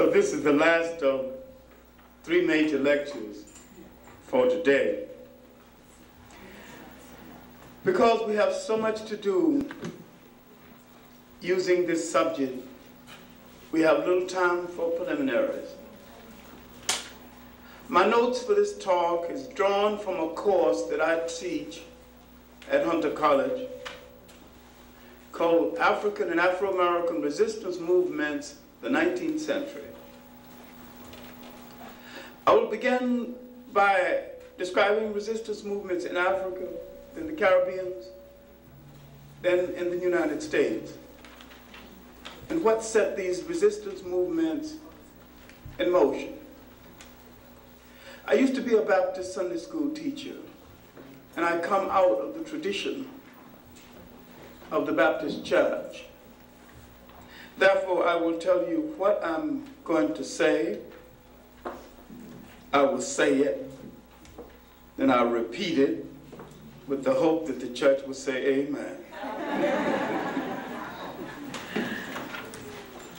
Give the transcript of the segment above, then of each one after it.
So this is the last of three major lectures for today. Because we have so much to do using this subject, we have little time for preliminaries. My notes for this talk is drawn from a course that I teach at Hunter College called African and Afro-American Resistance Movements, the 19th Century. I will begin by describing resistance movements in Africa, in the Caribbean, then in the United States, and what set these resistance movements in motion. I used to be a Baptist Sunday school teacher, and I come out of the tradition of the Baptist Church. Therefore, I will tell you what I'm going to say. I will say it, then I'll repeat it with the hope that the church will say amen.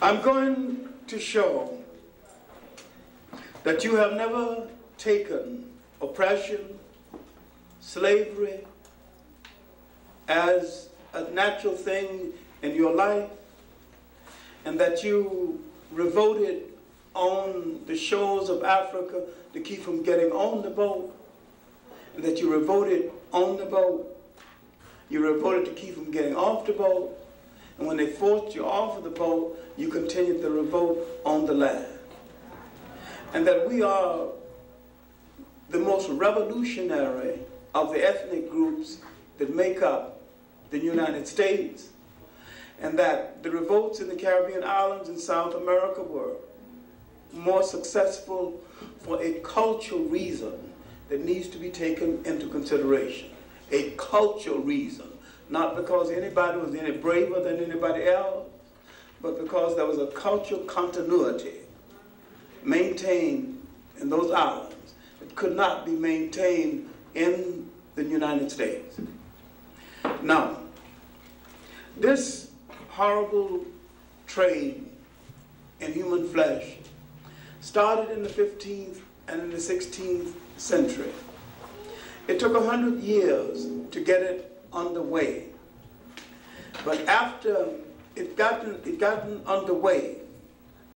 I'm going to show that you have never taken oppression, slavery as a natural thing in your life, and that you revolted on the shores of Africa to keep from getting on the boat, and that you revolted on the boat. You revolted to keep from getting off the boat, and when they forced you off of the boat, you continued the revolt on the land. And that we are the most revolutionary of the ethnic groups that make up the United States, and that the revolts in the Caribbean islands and South America were more successful for a cultural reason that needs to be taken into consideration. A cultural reason, not because anybody was any braver than anybody else, but because there was a cultural continuity maintained in those islands that could not be maintained in the United States. Now, this horrible trade in human flesh started in the 15th and in the 16th century. It took 100 years to get it underway. But after it gotten, it gotten underway,